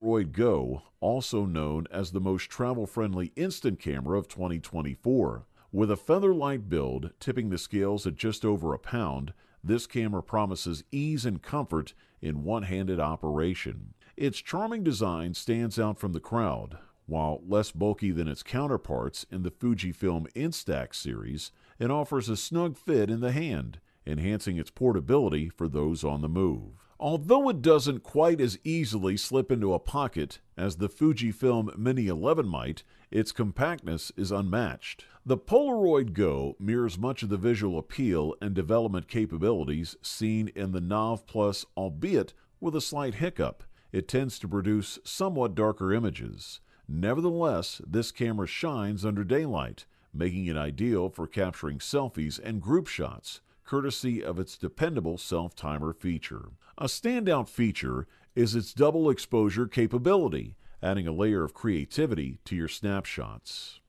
Polaroid Go, also known as the most travel friendly instant camera of 2024. With a featherlight build, tipping the scales at just over a pound, this camera promises ease and comfort in one handed operation. Its charming design stands out from the crowd. While less bulky than its counterparts in the Fujifilm Instax series, it offers a snug fit in the hand, enhancing its portability for those on the move. Although it doesn't quite as easily slip into a pocket as the Fujifilm Mini 11 might, its compactness is unmatched. The Polaroid Go mirrors much of the visual appeal and development capabilities seen in the Now Plus, albeit with a slight hiccup. It tends to produce somewhat darker images. Nevertheless, this camera shines under daylight, making it ideal for capturing selfies and group shots courtesy of its dependable self timer feature. A standout feature is its double exposure capability, adding a layer of creativity to your snapshots.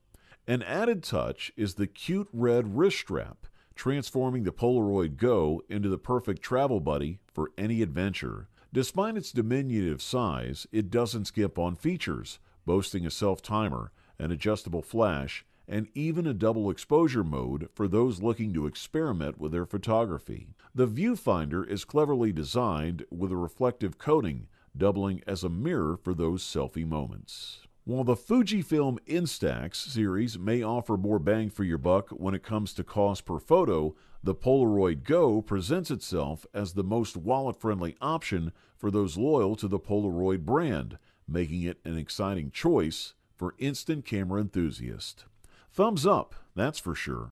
An added touch is the cute red wrist strap, transforming the Polaroid Go into the perfect travel buddy for any adventure. Despite its diminutive size, it doesn't skip on features, boasting a self timer, an adjustable flash, and even a double exposure mode for those looking to experiment with their photography. The viewfinder is cleverly designed with a reflective coating, doubling as a mirror for those selfie moments. While the Fujifilm Instax series may offer more bang for your buck when it comes to cost per photo, the Polaroid Go presents itself as the most wallet friendly option for those loyal to the Polaroid brand, making it an exciting choice for instant camera enthusiasts. Thumbs up, that's for sure.